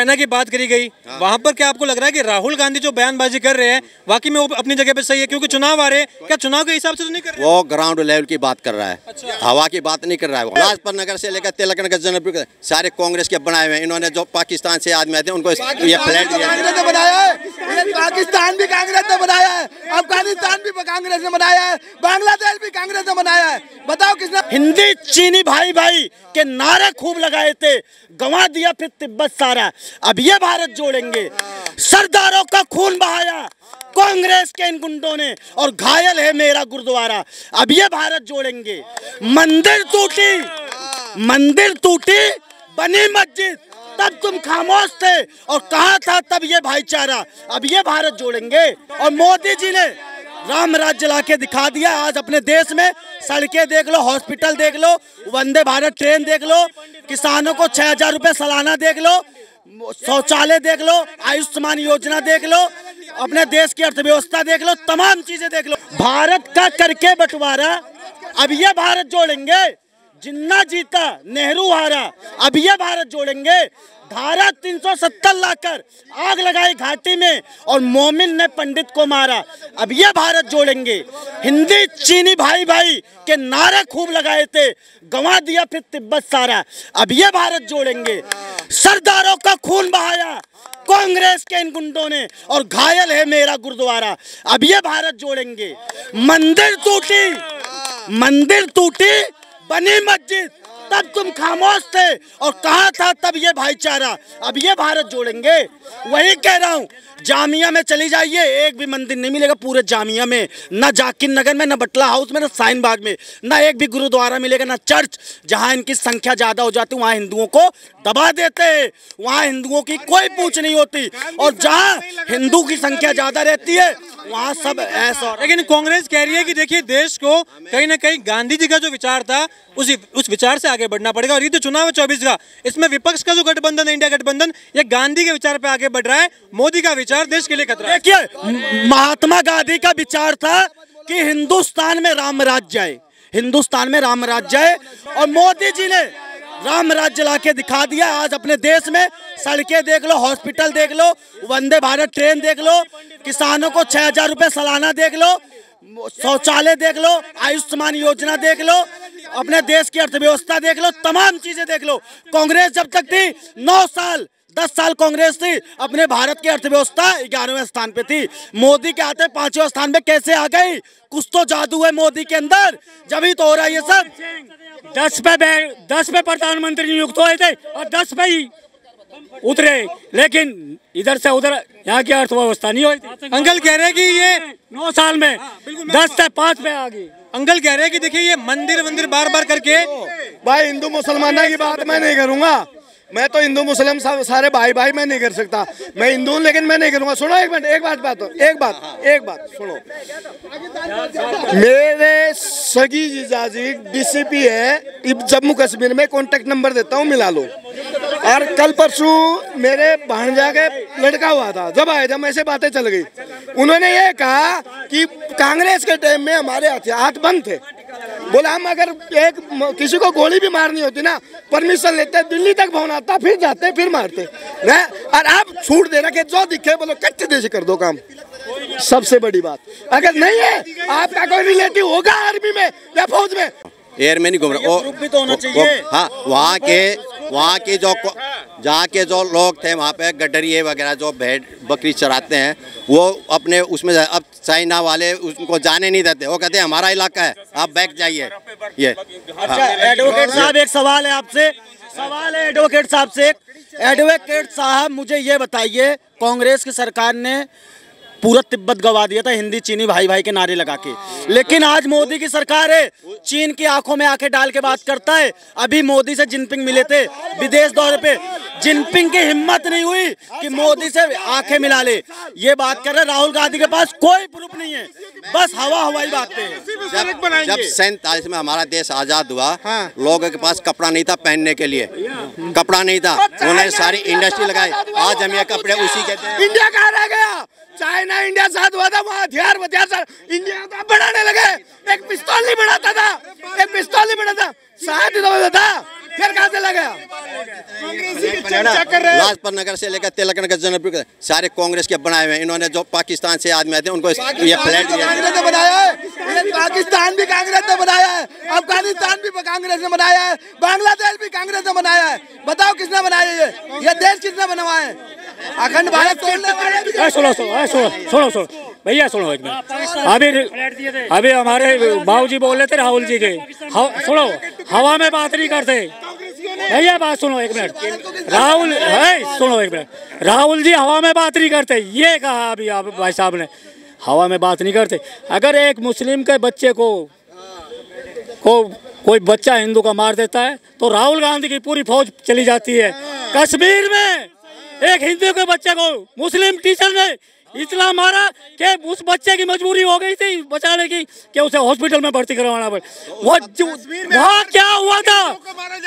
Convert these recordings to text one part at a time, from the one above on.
China की बात करी गई। वहाँ पर क्या आपको लग रहा है कि राहुल गांधी जो बयानबाजी कर रहे हैं वाकई में वो अपनी जगह पे सही है? क्योंकि चुनाव आ रहे हैं। क्या चुनाव के हिसाब से तो नहीं कर रहे? वो ग्राउंड लेवल की बात कर रहा है। अच्छा। हवा की बात नहीं कर रहा है वो। लाजपत नगर से लेकर तिलक नगर जनरल सारे कांग्रेस के बनाए हुए हैं। इन्होंने जो पाकिस्तान से आदमी आए थे उनको ये फ्लैट दिया। बनाया है। पाकिस्तान भी कांग्रेस ने बनाया है। अफ़गानिस्तान भी कांग्रेस ने बनाया है। बांग्लादेश भी कांग्रेस ने बनाया है। बताओ किसने हिंदी चीनी भाई भाई के नारे खूब लगाए थे, गंवा दिया फिर तिब्बत सारा। अब ये भारत जोड़ेंगे। सरदारों का खून बहाया, कांग्रेस के इन गुंडों ने, और घायल है मेरा गुरुद्वारा। अब ये भारत जोड़ेंगे। मंदिर टूटी मंदिर टूटी, बनी मस्जिद। तब तुम खामोश थे, और कहा था तब ये भाईचारा। अब ये भारत जोड़ेंगे, और मोदी जी ने राम राज्य ला के दिखा दिया। आज अपने देश में सड़कें देख लो, हॉस्पिटल देख लो, वंदे भारत ट्रेन देख लो, किसानों को छह हज़ार रुपये सालाना देख लो, शौचालय देख लो, आयुष्मान योजना देख लो, अपने देश की अर्थव्यवस्था देख लो, तमाम चीज़ें देख लो। भारत का करके बंटवारा, अब ये भारत जोड़ेंगे। जिन्ना जीता, नेहरू हारा। अब ये भारत जोड़ेंगे। धारा 370 लाकर आग लगाई घाटी में और मोमिन ने पंडित को मारा। अब ये भारत जोड़ेंगे। हिंदी चीनी भाई भाई के नारे खूब लगाए थे। गंवा दिया फिर तिब्बत सारा। अब ये भारत जोड़ेंगे। सरदारों का खून बहाया। कांग्रेस के इन गुंडों ने और घायल है मेरा गुरुद्वारा। अब ये भारत जोड़ेंगे। मंदिर टूटी। मंदिर टूटी। बनी मस्जिद। तब तुम खामोश थे और कहा था, तब ये भाईचारा। अब ये भारत जोड़ेंगे। वही कह रहा हूँ, जामिया में चली जाइए। एक भी मंदिर नहीं मिलेगा पूरे जामिया में। न जाकिर नगर में, न बटला हाउस में, न साइन बाग में। न एक भी गुरुद्वारा मिलेगा, न चर्च, जहाँ इनकी संख्या ज़्यादा हो जाती, वहाँ हिंदुओं को दबा देते। हैं वहाँ हिंदुओं की कोई पूछ नहीं होती। और जहाँ हिंदू की संख्या ज़्यादा रहती है, वहाँ सब ऐसा। लेकिन कांग्रेस कह रही है कि देखिए, देश को कहीं ना कहीं गांधी जी का जो विचार था, उसी उस विचार से बढ़ना पड़ेगा और ये जो चुनाव है चौबीस का, इसमें विपक्ष का जो गठबंधन है इंडिया गठबंधन, ये गांधी के विचार पे आगे बढ़ रहा है, मोदी का विचार देश के लिए खतरा देखिए, महात्मा गांधी का विचार था कि हिंदुस्तान में राम राज्य आए, हिंदुस्तान में राम राज्य आए, और मोदी जी ने राम राज्य जला के दिखा दिया। आज अपने देश में सड़कें देख लो, हॉस्पिटल देख लो, वंदे भारत ट्रेन देख लो, किसानों को छह हज़ार रुपये सालाना देख लो, शौचालय देख लो, आयुष्मान योजना देख लो, अपने देश की अर्थव्यवस्था देख लो, तमाम चीज़ें देख लो। कांग्रेस जब तक थी, नौ साल दस साल कांग्रेस थी अपने भारत की अर्थव्यवस्था ग्यारहवें स्थान पे थी। मोदी के आते पाँचवें स्थान पे कैसे आ गई? कुछ तो जादू है मोदी के अंदर। जब ही तो हो रहा है ये सब दस पे दस पे प्रधानमंत्री नियुक्त हुए थे और दस पे ही उतरे। लेकिन इधर से उधर यहाँ की अर्थव्यवस्था नहीं हुई अंकल कह रहे हैं कि ये नौ साल में दस से पाँच पे आ गई। अंकल कह रहे हैं कि देखिए ये मंदिर मंदिर बार बार करके भाई हिंदू मुसलमानों की बात मैं नहीं करूँगा। मैं तो हिंदू मुस्लिम सारे भाई भाई मैं नहीं कर सकता। मैं हिंदू हूँ, लेकिन मैं नहीं करूँगा। सुनो एक मिनट, एक बात बात एक बात एक बात, सुनो। मेरे सगी जीजाजी डीसीपी है जम्मू कश्मीर में कॉन्टेक्ट नंबर देता हूँ, मिला लो। और कल परसों मेरे भांजा के लड़का हुआ था, जब आए जब ऐसे बातें चल गई। उन्होंने ये कहा कि कांग्रेस के टाइम में हमारे हाथ बंद थे। बोला हम अगर एक किसी को गोली भी मारनी होती ना परमिशन लेते दिल्ली तक फ़ोन आता फिर जाते फिर मारते। ना और आप छूट देना कि जो दिखे बोलो कच्चे देश कर दो काम। सबसे बड़ी बात। अगर नहीं है आपका कोई रिलेटिव होगा आर्मी में या फौज में? एयर में नहीं घूम रहा। ग्रुप भी तो होना चाहिए। हाँ वहाँ के वहाँ के जो जहाँ के जो लोग थे वहाँ पे गडरिए वगैरह जो भेड़ बकरी चराते हैं वो अपने उसमें अब चाइना वाले उनको जाने नहीं देते। वो कहते हमारा इलाका है, आप बैक जाइए। ये। अच्छा एडवोकेट साहब, एक सवाल है आपसे। सवाल है एडवोकेट साहब से। एडवोकेट साहब, मुझे ये बताइए, कांग्रेस की सरकार ने पूरा तिब्बत गवा दिया था हिंदी चीनी भाई भाई के नारे लगा के। लेकिन आज मोदी की सरकार है चीन की आँखों में आँखें डाल के बात करता है। अभी मोदी से जिनपिंग मिले थे विदेश दौरे पे जिनपिंग की हिम्मत नहीं हुई कि मोदी से आँखें मिला ले। ये बात कर रहे राहुल गांधी के पास कोई प्रूफ नहीं है बस हवा हवाई बातें जब जब सैतालीस में हमारा देश आज़ाद हुआ हाँ। लोगों के पास कपड़ा नहीं था पहनने के लिए। कपड़ा नहीं था। उन्होंने सारी इंडस्ट्री लगाई। आज हम ये कपड़े उसी के इंडिया कहा रह गया? चाइना इंडिया साथ हुआ था वहाँ हथियार हथियार इंडिया तो बढ़ाने लगे। एक पिस्तौल नहीं बढ़ाता था। एक पिस्तौल नहीं बढ़ाता। साथ ही तो था। फिर कहाँ से लगा? लाजपत नगर से लेकर तिलक नगर जनकपुर तक सारे कांग्रेस के बनाए हुए हैं। इन्होंने जो पाकिस्तान से आदमी आते हैं उनको ये फ्लैट दिया। कांग्रेस ने बनाया है। ये पाकिस्तान भी कांग्रेस ने बनाया है। अफ़गानिस्तान भी कांग्रेस ने बनाया है। बांग्लादेश भी कांग्रेस ने बनाया है। बताओ किसने बनाया ये? ये देश किसने बनवाया है? अखंड भारत तोड़ने वाले सुनो सुनो सुनो सुनो भैया सुनो एक मिनट। अभी अभी हमारे बाबूजी बोल रहे थे राहुल जी के। सुनो हवा में बात नहीं करते। भैया बात सुनो एक मिनट। राहुल है सुनो एक मिनट। राहुल जी हवा में बात नहीं करते। ये कहा अभी आप भाई साहब ने। हवा में बात नहीं करते। अगर एक मुस्लिम के बच्चे को को कोई बच्चा हिंदू का मार देता है तो राहुल गांधी की पूरी फौज चली जाती है। कश्मीर में। एक हिंदू के बच्चे को मुस्लिम टीचर ने इतना मारा कि उस बच्चे की मजबूरी हो गई थी बचाने की कि उसे हॉस्पिटल में भर्ती करवाना पड़ा। वो वहाँ क्या हुआ था?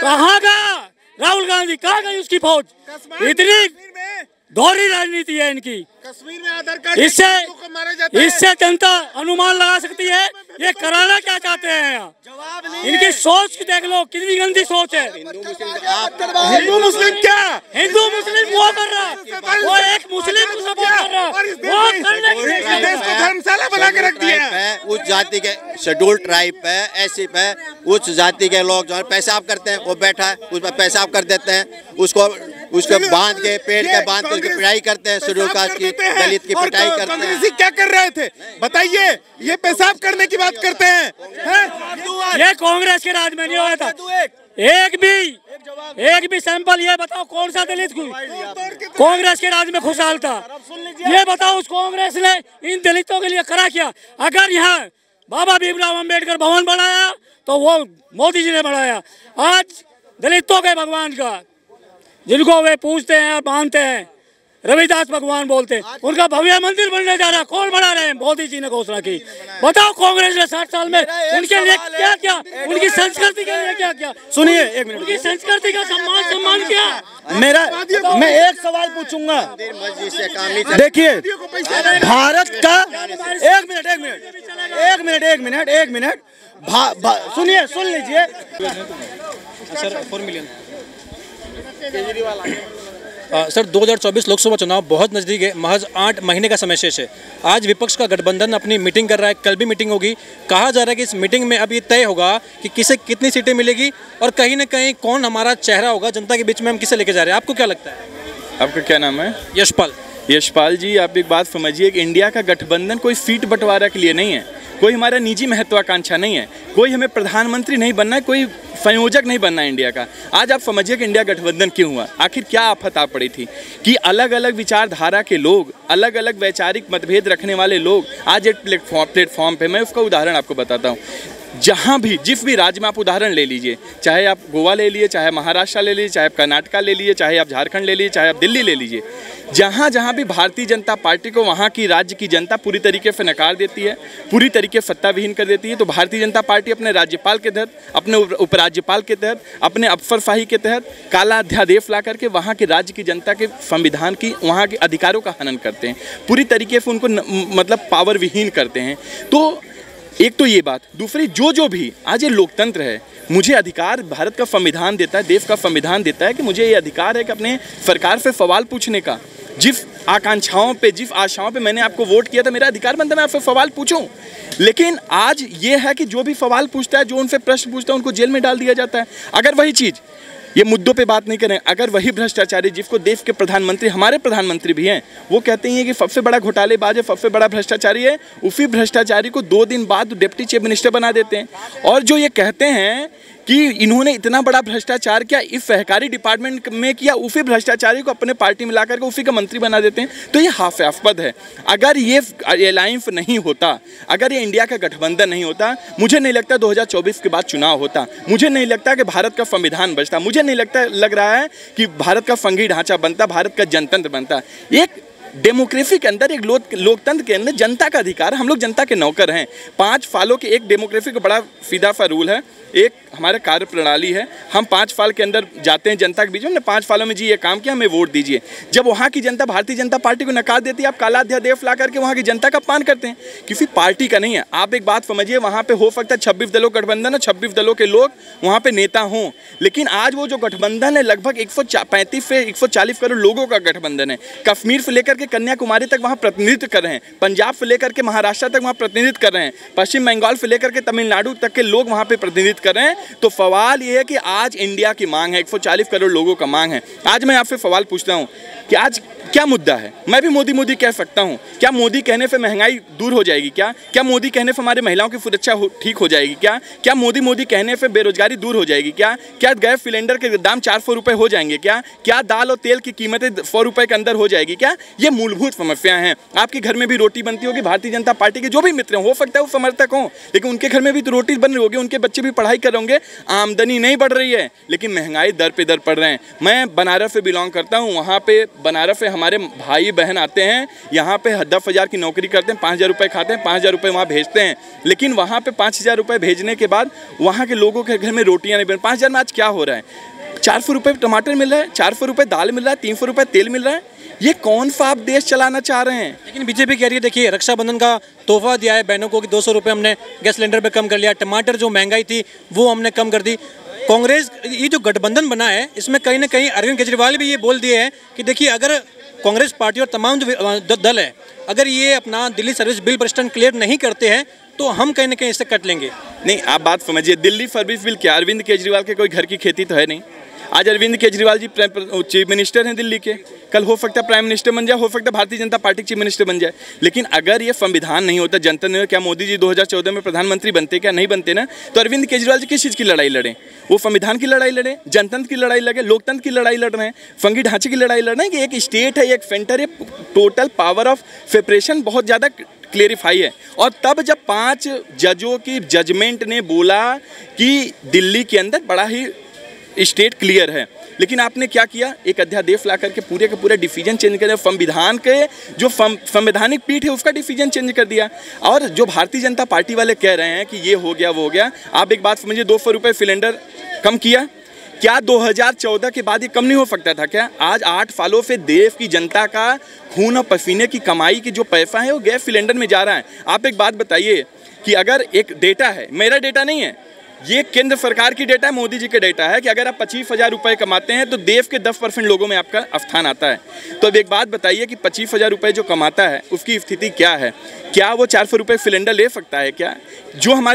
कहाँ गया? राहुल गांधी कहाँ गई उसकी फौज? इतनी दोहरी राजनीति है इनकी। कश्मीर में आधार कार्ड इससे को मारा जाता इससे जनता अनुमान लगा सकती है ये कराना क्या चाहते हैं यहाँ? इनकी सोच देख लो कितनी गंदी सोच है। हिंदू मुस्लिम क्या? हिंदू मुस्लिम वो कर रहा है। वो एक मुस्लिम को है। की को है। धर्मशाला बना के रख दिया। है उस जाति के शेड्यूल ट्राइब पे ऐसी पे उस जाति के लोग जो है पेशाब करते हैं वो बैठा है उस पर पेशाब कर देते हैं। उसको उसको बाँध के पेड़ के बाँध के पिटाई करते हैं शेड्यूल कास्ट की दलित की पिटाई करते हैं। कांग्रेसी क्या कर रहे थे? बताइए ये पेशाब करने की बात करते हैं हैं? ये कांग्रेस के राज में नहीं हुआ था एक भी एक भी सैंपल ये बताओ कौन सा दलित को कांग्रेस के राज में खुशहाल था। ये बताओ उस कांग्रेस ने इन दलितों के लिए करा क्या। अगर यहाँ बाबा भीमराव अंबेडकर भवन बनाया तो वो मोदी जी ने बनाया। आज दलितों के भगवान का जिनको वे पूछते हैं और मानते हैं रविदास भगवान बोलते हैं उनका भव्य मंदिर बनने जा रहा है कौन बना रहे हैं? मोदी जी ने घोषणा की। बताओ कांग्रेस ने साठ साल में उनके लिए क्या क्या उनकी संस्कृति के लिए क्या क्या सुनिए एक मिनट। उनकी संस्कृति का सम्मान सम्मान क्या मेरा मैं एक सवाल पूछूँगा। मस्जिद से काम नहीं चलता। देखिए भारत का एक मिनट एक मिनट। एक मिनट एक मिनट एक मिनट। सुनिए सुन लीजिए। Sir four million sir 2024 Lok Sabha चुनाव बहुत नज़दीक है महज आठ महीने का समय शेष है। आज विपक्ष का गठबंधन अपनी मीटिंग कर रहा है कल भी मीटिंग होगी। कहा जा रहा है कि इस मीटिंग में अब ये तय होगा कि किसे कितनी सीटें मिलेगी और कहीं ना कहीं कौन हमारा चेहरा होगा जनता के बीच में हम किसे लेके जा रहे हैं। आपको क्या लगता है? आपका क्या नाम है? यशपाल। यशपाल जी, आप एक बात समझिए कि इंडिया का गठबंधन कोई सीट बंटवारा के लिए नहीं है, कोई हमारा निजी महत्वाकांक्षा नहीं है, कोई हमें प्रधानमंत्री नहीं बनना है, कोई संयोजक नहीं बनना है इंडिया का। आज आप समझिए कि इंडिया गठबंधन क्यों हुआ, आखिर क्या आफत आ पड़ी थी कि अलग अलग विचारधारा के लोग अलग अलग वैचारिक मतभेद रखने वाले लोग, आज एक प्लेटफॉर्म प्लेटफॉर्म पे, मैं उसका उदाहरण आपको बताता हूँ। जहाँ भी, जिस भी राज्य में आप उदाहरण ले लीजिए, चाहे आप गोवा ले लीजिए चाहे महाराष्ट्र ले लीजिए, चाहे आप कर्नाटका ले लीजिए चाहे आप झारखंड ले लीजिए चाहे आप दिल्ली ले लीजिए जहाँ जहाँ भी भारतीय जनता पार्टी को वहाँ की राज्य की जनता पूरी तरीके से नकार देती है, पूरी तरीके सत्ता विहीन कर देती है तो भारतीय जनता पार्टी अपने राज्यपाल के तहत, अपने उपराज्यपाल के तहत, अपने अफसरशाही के तहत काला अध्यादेश ला करके वहाँ के राज्य की जनता के संविधान की, वहाँ के अधिकारों का हनन करते हैं, पूरी तरीके से उनको मतलब पावर विहीन करते हैं। तो एक तो ये बात, दूसरी जो जो भी, आज ये लोकतंत्र है, मुझे अधिकार भारत का संविधान देता है, देश का संविधान देता है कि मुझे ये अधिकार है कि अपने सरकार से सवाल पूछने का। जिस आकांक्षाओं पे, जिस आशाओं पे मैंने आपको वोट किया था, मेरा अधिकार बनता है, मैं आपसे सवाल पूछूँ। लेकिन आज ये है कि जो भी सवाल पूछता है, जो उनसे प्रश्न पूछता है, उनको जेल में डाल दिया जाता है। अगर वही चीज़ ये मुद्दों पे बात नहीं करें। अगर वही भ्रष्टाचारी जिसको देश के प्रधानमंत्री, हमारे प्रधानमंत्री भी हैं, वो कहते हैं कि सबसे बड़ा घोटालेबाज है, सबसे बड़ा भ्रष्टाचारी है, उसी भ्रष्टाचारी को दो दिन बाद डिप्टी चीफ मिनिस्टर बना देते हैं। और जो ये कहते हैं कि इन्होंने इतना बड़ा भ्रष्टाचार किया, इस सहकारी डिपार्टमेंट में किया, उसी भ्रष्टाचारी को अपने पार्टी में ला करके उसी का मंत्री बना देते हैं। तो ये हास्यास्पद है। अगर ये अलायंस नहीं होता, अगर ये इंडिया का गठबंधन नहीं होता, मुझे नहीं लगता 2024 के बाद चुनाव होता। मुझे नहीं लगता कि भारत का संविधान बचता। मुझे नहीं लगता, लग रहा है कि भारत का संघीय ढांचा बनता, भारत का जनतंत्र बनता। एक डेमोक्रेसी के अंदर एक लोक, लोकतंत्र के अंदर जनता का अधिकार, हम लोग जनता के नौकर हैं। पाँच सालों के एक डेमोक्रेसी का बड़ा सीधा सा रूल है। एक हमारा कार्य प्रणाली है। हम पाँच साल के अंदर जाते हैं जनता के बीच में पाँच सालों में जी ये काम किया, हमें वोट दीजिए। जब वहाँ की जनता, भारतीय जनता पार्टी को नकार देती है, आप कालाध्यादेश ला करके वहाँ की जनता का अपमान करते हैं। किसी पार्टी का नहीं है। आप एक बात समझिए, वहाँ पे हो सकता है छब्बीस दलों गठबंधन है, छब्बीस दलों के लोग वहाँ पे नेता हों। लेकिन आज वो जो गठबंधन है, लगभग एक सौ पैंतीस से एक सौ चालीस करोड़ लोगों का गठबंधन है। कश्मीर से लेकर के कन्याकुमारी तक वहाँ प्रतिनिधित्व कर रहे हैं। पंजाब से लेकर के महाराष्ट्र तक वहाँ प्रतिनिधित्व कर रहे हैं। पश्चिम बंगाल से लेकर के तमिलनाडु तक के लोग वहाँ पे प्रतिनिधित्व कर रहे हैं तो सवाल ये है कि आज इंडिया की मांग है 140 करोड़ लोगों का मांग है। आज मैं आपसे सवाल पूछता हूँ कि आज क्या मुद्दा है? मैं भी मोदी मोदी कह सकता हूँ। क्या मोदी कहने से महँगाई दूर हो जाएगी क्या? क्या मोदी कहने से हमारे महिलाओं की सुरक्षा ठीक हो जाएगी क्या? क्या मोदी मोदी कहने से बेरोजगारी दूर हो जाएगी क्या? क्या गैस सिलेंडर के दाम चार सौ रुपये हो जाएँगे क्या? क्या दाल और तेल की कीमतें सौ रुपये के अंदर हो जाएगी क्या? ये मूलभूत समस्याएँ हैं। आपके घर में भी रोटी बनती होगी, भारतीय जनता पार्टी के जो भी मित्र हो सकता है वो समर्थक हों, लेकिन उनके घर में भी तो रोटी बन रही होगी, उनके बच्चे भी पढ़ाई कर होंगे आमदनी नहीं बढ़ रही है, लेकिन महँगाई दर पे दर पड़ रहे हैं। मैं बनारस से बिलोंग करता हूँ, वहाँ पे बनारस से हमारे भाई बहन आते हैं, यहाँ पे दस हज़ार की नौकरी करते हैं, पाँच हज़ार रुपये खाते हैं, पाँच हज़ार रुपये वहाँ भेजते हैं। लेकिन वहाँ पर पाँच हज़ार रुपये भेजने के बाद, वहाँ के लोगों के घर में रोटियाँ नहीं बन पाँच हज़ार में आज क्या हो रहा है? चार सौ रुपये टमाटर मिल रहा है, चार सौ रुपये दाल मिल रहा है, तीन सौ रुपये तेल मिल रहा है। ये कौन सा आप देश चलाना चाह रहे हैं? लेकिन बीजेपी कह रही है देखिए रक्षाबंधन का तोहफा दिया है बहनों को कि दो सौ रुपये हमने गैस सिलेंडर पे कम कर लिया टमाटर जो महँगाई थी वो हमने कम कर दी। कांग्रेस ये जो गठबंधन बना है इसमें कहीं ना कहीं अरविंद केजरीवाल भी ये बोल दिए हैं कि देखिए अगर कांग्रेस पार्टी और तमाम जो दल है अगर ये अपना दिल्ली सर्विस बिल पर स्टैंड क्लियर नहीं करते हैं तो हम कहीं ना कहीं इससे कट लेंगे। नहीं आप बात समझिए दिल्ली सर्विस बिल क्या? अरविंद केजरीवाल के कोई घर की खेती तो है नहीं? आज अरविंद केजरीवाल जी चीफ मिनिस्टर हैं दिल्ली के। कल हो सकता है प्राइम मिनिस्टर बन जाए, हो सकता है Bharatiya Janata party chief minister बन जाए। लेकिन अगर ये संविधान नहीं होता, जनता ने क्या मोदी जी 2014 में प्रधानमंत्री बनते क्या नहीं बनते ना तो अरविंद केजरीवाल जी किस चीज़ की लड़ाई लड़ें? वो संविधान की लड़ाई लड़ें, जनतंत्र की लड़ाई लड़े, लोकतंत्र की लड़ाई लड़ रहे हैं, फंगी ढांचे की लड़ाई लड़ रहे हैं कि एक स्टेट है, एक सेंटर है टोटल पावर ऑफ़ सेपरेशन बहुत ज़्यादा क्लेरिफाई है। और तब जब पाँच जजों की जजमेंट ने बोला कि दिल्ली के अंदर बड़ा ही स्टेट क्लियर है। लेकिन आपने क्या किया? एक अध्यादेश ला करके पूरे के पूरे डिसीज़न चेंज कर दिया संविधान के जो संवैधानिक पीठ है उसका डिसीज़न चेंज कर दिया। और जो भारतीय जनता पार्टी वाले कह रहे हैं कि ये हो गया, वो हो गया, आप एक बात समझिए, दो सौ रुपये सिलेंडर कम किया। क्या 2014 के बाद ये कम नहीं हो सकता था क्या? आज आठ सालों से देश की जनता का खून और पसीने की कमाई की जो पैसा है, वो गैस सिलेंडर में जा रहा है। आप एक बात बताइए कि अगर एक डेटा है, मेरा डेटा नहीं है ये केंद्र सरकार की डेटा है, मोदी जी का डेटा है कि अगर आप पच्चीस हज़ार रुपये कमाते हैं तो देश के दस परसेंट लोगों में आपका स्थान आता है। तो अब एक बात बताइए कि पच्चीस हज़ार रुपये जो कमाता है, उसकी स्थिति क्या है? क्या वो चार सौ रुपये सिलेंडर ले सकता है क्या? जो हमारी